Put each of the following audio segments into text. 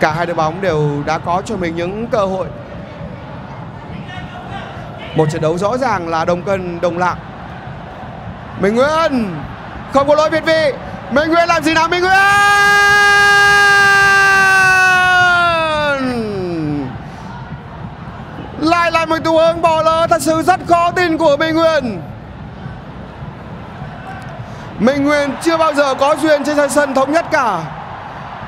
Cả hai đội bóng đều đã có cho mình những cơ hội. Một trận đấu rõ ràng là đồng cân, đồng lạng. Minh Nguyên Không có lỗi việt vị. Minh Nguyên làm gì nào, Minh Nguyên Lại là một tình huống bỏ lỡ, thật sự rất khó tin của Minh Nguyên Minh Nguyên chưa bao giờ có duyên trên sân thống nhất cả.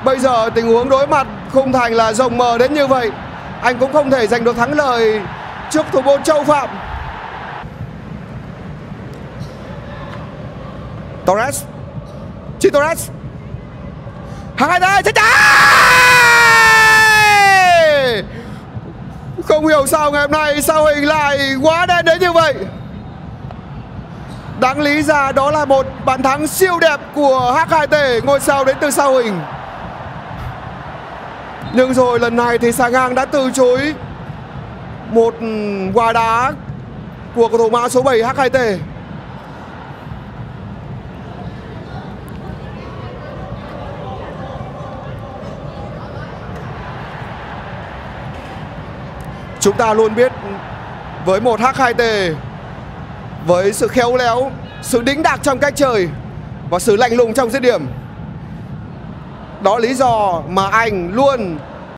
Bây giờ tình huống đối mặt khung thành là rộng mở đến như vậy. Anh cũng không thể giành được thắng lợi trước thủ môn Châu Phạm. Torres. Chi Torres. Hai đây chết cháy Không hiểu sao ngày hôm nay sao hình lại quá đen đến như vậy. Đáng lý ra đó là một bàn thắng siêu đẹp của H2T ngôi sao đến từ sao hình. Nhưng rồi lần này thì Sàng Ngang đã từ chối một quả đá của cầu thủ mã số 7 H2T Chúng ta luôn biết với một H2T với sự khéo léo, sự đính đạc trong cách chơi và sự lạnh lùng trong dứt điểm. Đó lý do mà anh luôn